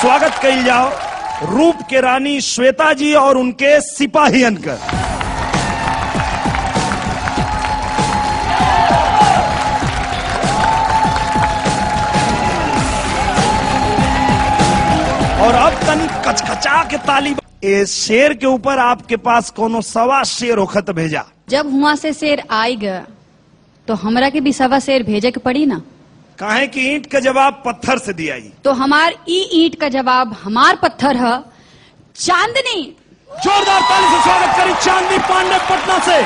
स्वागत कल जाओ रूप के रानी श्वेता जी और उनके सिपाहियन का। और अब तनी कचकचा के ताली ए शेर के ऊपर आपके पास कोनो सवा शेर होखत भेजा। जब हुआ से शेर आई गया तो हमरा के भी सवा शेर भेजे के पड़ी ना? काहे कि ईंट का जवाब पत्थर से दिया ही तो हमार ई ईंट का जवाब हमार पत्थर है चांदनी। जोरदार ताली से स्वागत करी चांदनी पांडे पटना से।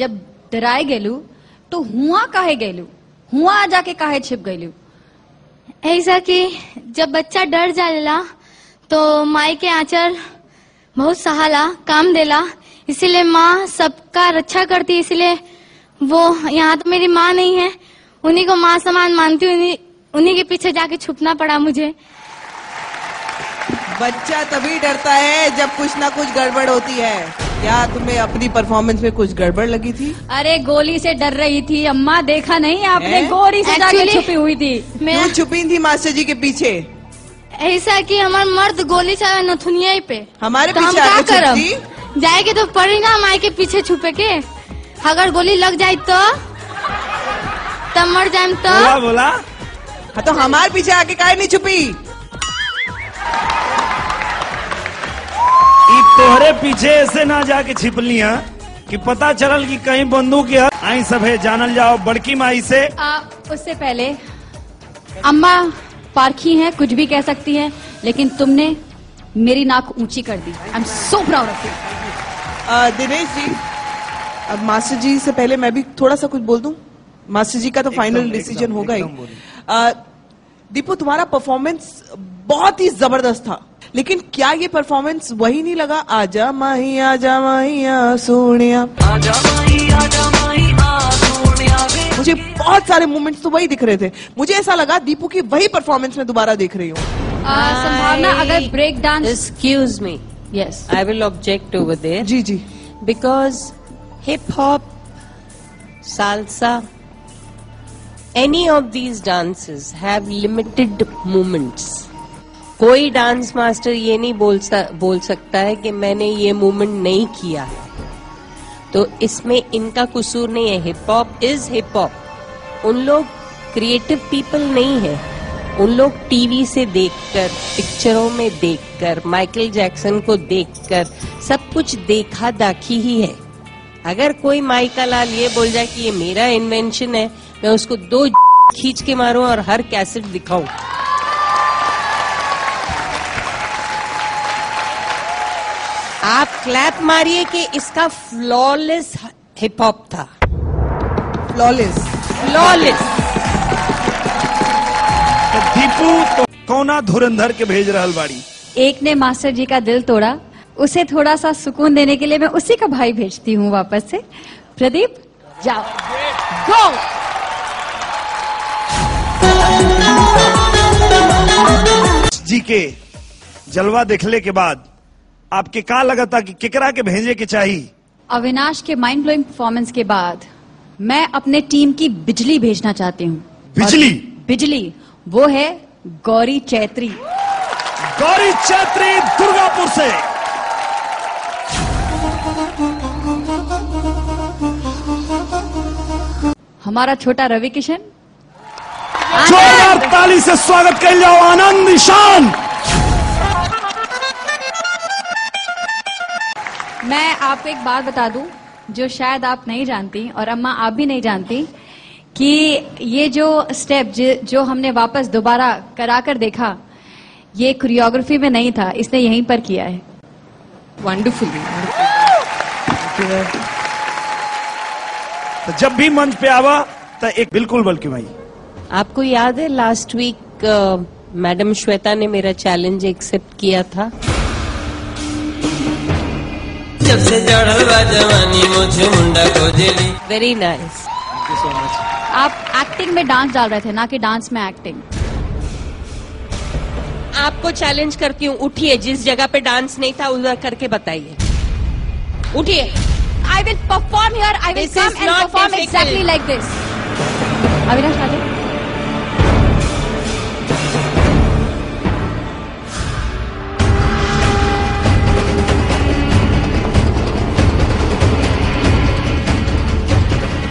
जब डराए गेलू तो हुआ काहे गेलू? हुआ जाके काहे छिप गईलू ऐसा कि जब बच्चा डर जाला तो माई के आंचल बहुत सहाला काम देला इसीलिए माँ सबका रक्षा करती इसीलिए वो यहाँ तो मेरी माँ नहीं है। उन्हीं को माँ समान मानती हूँ। उन्हीं, उन्हीं के पीछे जाके छुपना पड़ा मुझे। बच्चा तभी डरता है जब कुछ ना कुछ गड़बड़ होती है। क्या तुम्हें अपनी परफॉर्मेंस में कुछ गड़बड़ लगी थी? अरे गोली से डर रही थी। अम्मा देखा नहीं आपने? हैं? गोली से जाके Actually- छुपी हुई थी। मैं क्यों छुपी थी मास्टर जी के पीछे। ऐसा कि हमारे मर्द गोली चला नथुनिया पे। हमारे तो हम पीछे क्या आके करब? जाएगी तो पड़ी ना माई के पीछे छुपे के? अगर गोली लग जाए तो? तब मर जाए तो? बोला बोला। हाँ तो हमारे पीछे आके काहे नहीं छुपी? तोहरे पीछे ऐसे ना जाके छिप लिया कि पता चलल कि कहीं बंदूक है आई सब है जानल जाओ बड़की माई से। आ, उससे पहले अम्मा पारखी है कुछ भी कह सकती है लेकिन तुमने मेरी नाक ऊँची कर दी। I am so proud of you Dinesh ji अब मास्टर जी से पहले मैं भी थोड़ा सा कुछ बोल दूँ? मास्टर जी का तो फाइनल डिसीज़न होगा ही। अ, दीपू तुम्हारा परफॉर्मेंस बहुत ही ज़बरदस्त था लेकिन क्या ये परफॉर्मेंस वही नहीं लगा? आजा माही आजा माही आ सोनिया। मुझे बहुत सारे मोमेंट्स तो वही दिख रहे थे। मुझे ऐसा लगा दीपू की वही परफॉर्मेंस में दोबारा देख रही हूँ। संभावना अगर break dance excuse me. Yes I will object over there. जी जी। Because hip hop, salsa, any of these dances have limited movements. कोई डांस मास्टर ये नहीं बोल सा, बोल सकता है कि मैंने ये मूवमेंट नहीं किया है। तो इसमें इनका कसूर नहीं है। Hip hop is hip hop उन लोग क्रिएटिव पीपल नहीं है। उन लोग टीवी से देखकर पिक्चरों में देखकर माइकल जैक्सन को देखकर सब कुछ देखा दाखी ही है। अगर कोई माइका लाल ये बोल जाए कि ये मेरा इन्वेंशन है मैं उसको दो खींच के मारूं और हर कैसेट दिखाऊँ। आप क्लैप मारिए कि इसका फ्लॉलेस हिप हॉप था। फ्लॉलेस फ्लॉलेस तो दीपू तो कौना धुरंधर के भेज रहा बाड़ी? एक ने मास्टर जी का दिल तोड़ा उसे थोड़ा सा सुकून देने के लिए मैं उसी का भाई भेजती हूँ वापस से। प्रदीप जाओ। गो जी के जलवा देखले के बाद आपके का लगा था कि केकरा के भेजे के चाहिए? अविनाश के माइंड ब्लोइंग परफॉर्मेंस के बाद मैं अपने टीम की बिजली भेजना चाहती हूँ। बिजली? बिजली वो है गौरी चैत्री। गौरी चैत्री दुर्गापुर से। हमारा छोटा रवि किशन। जोरदार ताली से स्वागत कर जाओ आनंद ईशान मैं आपको एक बात बता दूँ जो शायद आप नहीं जानती और अम्मा आप भी नहीं जानती कि ये जो स्टेप जो हमने वापस दोबारा करा कर देखा ये कोरियोग्राफी में नहीं था इसने यहीं पर किया है। वंडरफुली तो जब भी मंच पे आवा तो एक बिल्कुल बल्कि भाई। आपको याद है लास्ट वीक मैडम श्वेता ने मेरा चैलेंज एक्सेप्ट किया था? जब से चढ़ल बा जवानी मुझे मुंडा को वेरी नाइस आप एक्टिंग में डांस डाल रहे थे ना कि डांस में एक्टिंग आपको चैलेंज करती हूँ उठिए जिस जगह पे डांस नहीं था उधर करके बताइए। उठिए। I will perform here. I will this come and perform difficult. exactly like this. Avinash Raje.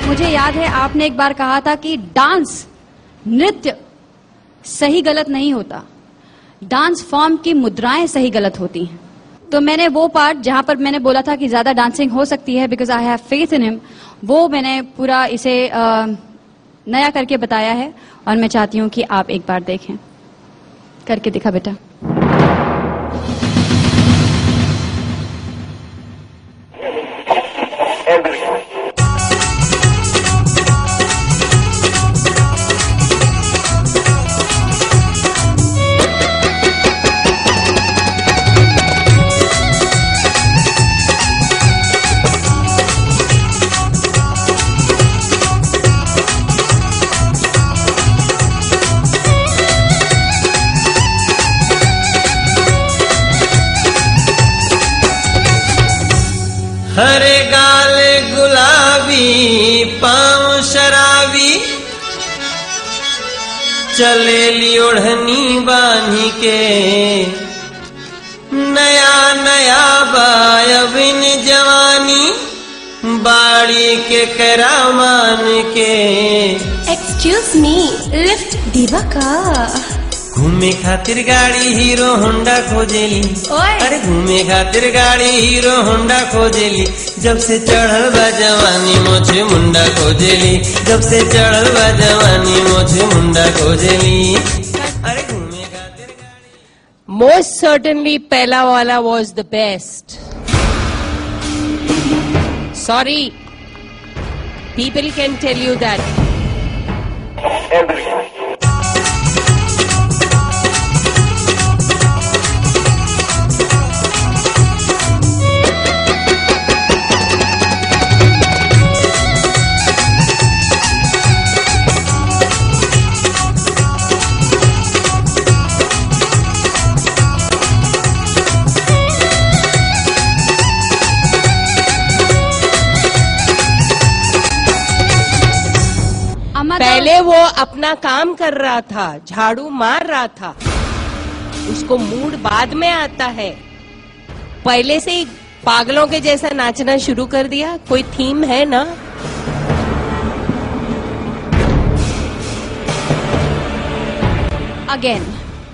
मुझे याद है आपने एक बार कहा था कि डांस नृत्य सही गलत नहीं होता डांस फॉर्म की मुद्राएँ सही गलत होती हैं तो मैंने वो पार्ट जहाँ पर मैंने बोला था कि ज़्यादा डांसिंग हो सकती है because I have faith in him वो मैंने पूरा इसे नया करके बताया है और मैं चाहती हूँ कि आप एक बार देखें। करके दिखा बेटा। हरे गाल गुलाबी, पाँव शराबी। चलेली ओढ़नी बानी के। नया नया बायबिन जवानी, बाड़ी के करामान के। एक्सक्यूज मी लिफ्ट दीवा का। घूमे खातिर गाड़ी हीरो होंडा खोजेली अरे घूमे खातिर गाड़ी हीरो होंडा खोजेली जब से चढ़ल बा जवानी मोछे मुंडा खोजेली जब से चढ़ल बा जवानी मोछे मुंडा खोजेली अरे घूमे खातिर Most certainly, Pella Wala was the best. Sorry. People can tell you that. पहले वो अपना काम कर रहा था झाड़ू मार रहा था। उसको मूड बाद में आता है। पहले से ही पागलों के जैसा नाचना शुरू कर दिया। कोई थीम है ना? अगेन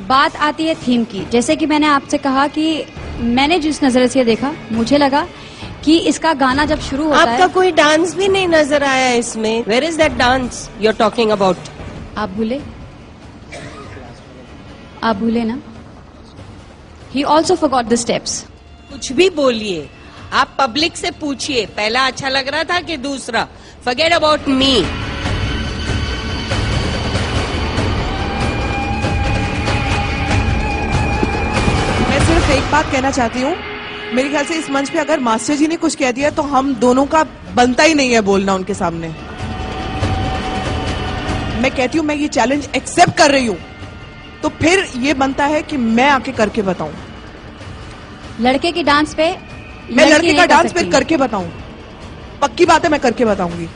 बात आती है थीम की। जैसे कि मैंने आपसे कहा कि मैंने जिस नज़र से देखा मुझे लगा कि इसका गाना जब शुरू होता आपका है कोई डांस भी नहीं नज़र आया इसमें? Where is that dance you are talking about आप भूले। आप भूले ना। He also forgot the steps कुछ भी बोलिए। आप पब्लिक से पूछिए। पहला अच्छा लग रहा था कि दूसरा? फगेट अबाउट मी मैं सिर्फ़ एक बात कहना चाहती हूँ। मेरे ख्याल से इस मंच पे अगर मास्टर जी ने कुछ कह दिया तो हम दोनों का बनता ही नहीं है बोलना उनके सामने। मैं कहती हूँ मैं ये चैलेंज एक्सेप्ट कर रही हूँ। तो फिर ये बनता है कि मैं आके करके बताऊँ। लड़के की डांस पे मैं लड़के का डांस। पे करके बताऊँ। पक्की बात है मैं करके बताऊँगी।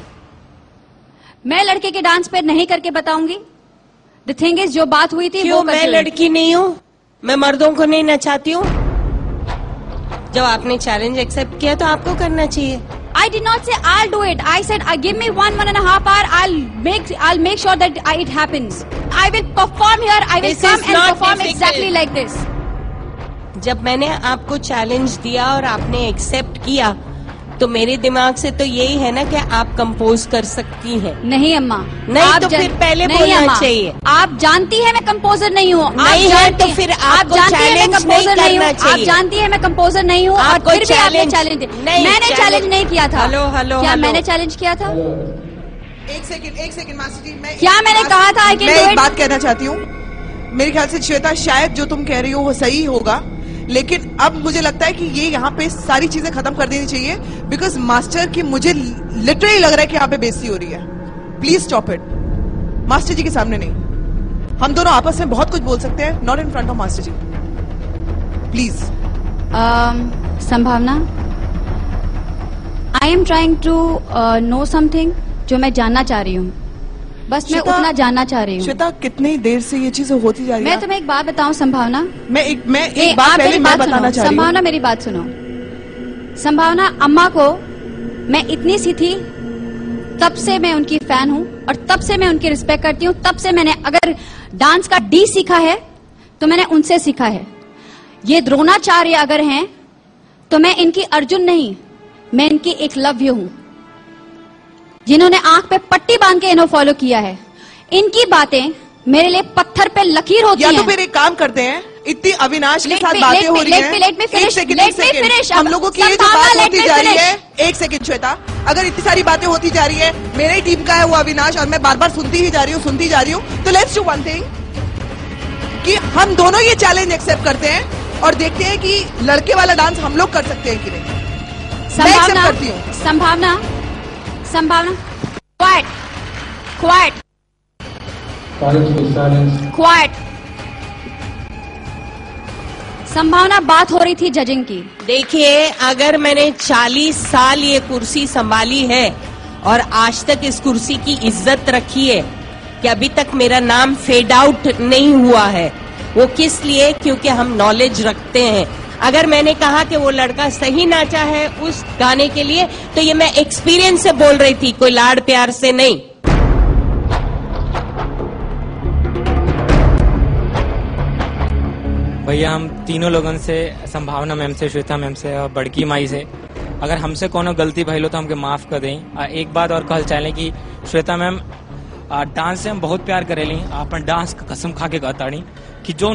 मैं लड़के के डांस पे नहीं करके बताऊँगी। द थिंग इज़ जो बात हुई थी क्यों? वो मैं लड़की नहीं हूँ। मैं मर्दों को नहीं नचाती हूँ। जब आपने चैलेंज एक्सेप्ट किया तो आपको करना चाहिए I did not say I'll do it. I said, I give me one, one and a half hour. I'll make, I'll make sure that I, it happens. I will perform here. I will This come and perform difficult. exactly like this. जब मैंने आपको challenge दिया और आपने accept किया तो मेरे दिमाग से तो यही है ना कि आप कंपोज कर सकती हैं। नहीं अम्मा। नहीं, आप तो जान- फिर पहले नहीं, बोलना चाहिए। आप जानती है मैं कंपोजर नहीं हूँ। नहीं है तो फिर आप जानती है मैं कंपोजर नहीं हूँ। आप जानती है मैं कंपोजर नहीं हूँ और फिर भी आपने चैलेंज नहीं, मैंने चैलेंज नहीं किया था। हेलो, हेलो, क्या मैंने चैलेंज किया था? एक सेकंड एक सेकंड मास्टर जी मैं क्या मैंने कहा था, मैं एक बात कहना चाहती हूँ। मेरे ख्याल से श्वेता शायद जो तुम कह रही हो वो सही होगा। लेकिन अब मुझे लगता है कि ये यहाँ पे सारी चीज़ें खत्म कर देनी चाहिए बिकॉज़ मास्टर की मुझे लिटरली लग रहा है कि यहाँ पे बेसी हो रही है। Please stop it master ji के सामने नहीं। हम दोनों आपस में बहुत कुछ बोल सकते हैं not in front of master ji. Please um, Sambhavna? I am trying to know something जो मैं जानना चाह रही हूँ। बस मैं उतना जानना चाह रही हूँ। श्वेता कितनी देर से ये चीज़ें होती जा रही मैं तुम्हें एक बात बताऊँ संभावना? मैं एक मैं एक बात पहले मैं बात बताना चाह रही संभावना मेरी बात सुनो। संभावना अम्मा को मैं इतनी सी थी तब से मैं उनकी फ़ैन हूँ और तब से मैं उनकी रिस्पेक्ट करती हूँ। तब से मैंने अगर डांस का डी सीखा है तो मैंने उनसे सीखा है। ये द्रोणाचार्य अगर हैं तो मैं इनकी अर्जुन नहीं मैं इनकी एक लव्य हूँ। जिन्होंने आँख पे पट्टी बाँध के इन्हों फॉलो किया है। इनकी बातें मेरे लिए पत्थर पे लकीर होती या हैं। तो फिर एक काम करते हैं इतनी अविनाश के साथ बातें हो रही हैं। me एक सेकंड एक सेकंड हम लोगों की ये जो बात होती जा रही है एक सेकंड श्वेता। अगर इतनी सारी बातें होती जा रही है मेरे ही टीम का है वो अविनाश और मैं बार बार सुनती ही जा रही हूँ सुनती जा रही हूँ। तो लेट्स डू वन थिंग कि हम दोनों ये चैलेंज एक्सेप्ट करते हैं और देखते हैं कि लड़के वाला डांस हम लोग कर सकते हैं कि नहीं। संभावना। संभावना संभावना? Quite quite. क्वाइट संभावना बात हो रही थी जजिंग की। देखिए अगर मैंने 40 साल ये कुर्सी संभाली है और आज तक इस कुर्सी की इज़्ज़त रखी है कि अभी तक मेरा नाम फेड आउट नहीं हुआ है वो किस लिए? क्योंकि हम नॉलेज रखते हैं। अगर मैंने कहा कि वो लड़का सही नाचा है उस गाने के लिए तो ये मैं एक्सपीरियंस से बोल रही थी, कोई लाड प्यार से नहीं। भैया, हम तीनों लोगों से, संभावना मैम से, श्वेता मैम से और बड़की माई से, अगर हमसे कोनो गलती भइलो तो हमके माफ़ कर दें। एक बात और कहल चाहे कि श्वेता मैम डांस से हम बहुत प्यार करेली अपन डांस का कसम खा के कहताड़ी कि जो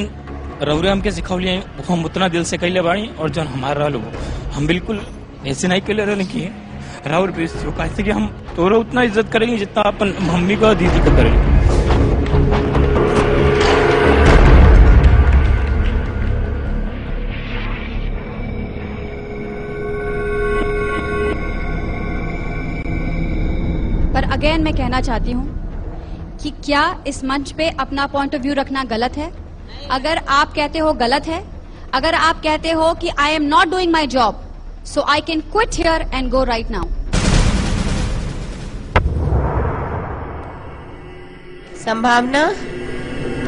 रौरे हमके सिखौली हम उतना दिल से कैले बाड़ी, और जो हमारा रहल वो हम बिल्कुल ऐसे नहीं कैले रहने की राउर पे कैसे कि हम तोरा उतना इज़्ज़त करेंगे जितना अपन मम्मी का दीदी को करेंगे। पर अगेन मैं कहना चाहती हूँ कि क्या इस मंच पे अपना पॉइंट ऑफ़ व्यू रखना गलत है? अगर आप कहते हो गलत है, अगर आप कहते हो कि I am not doing my job so I can quit here and go right now Sambhavna,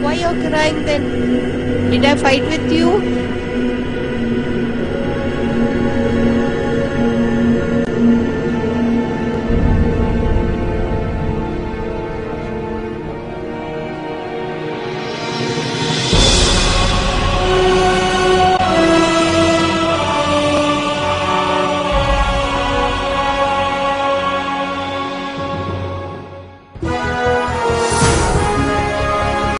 why you're crying then? Did i fight with you?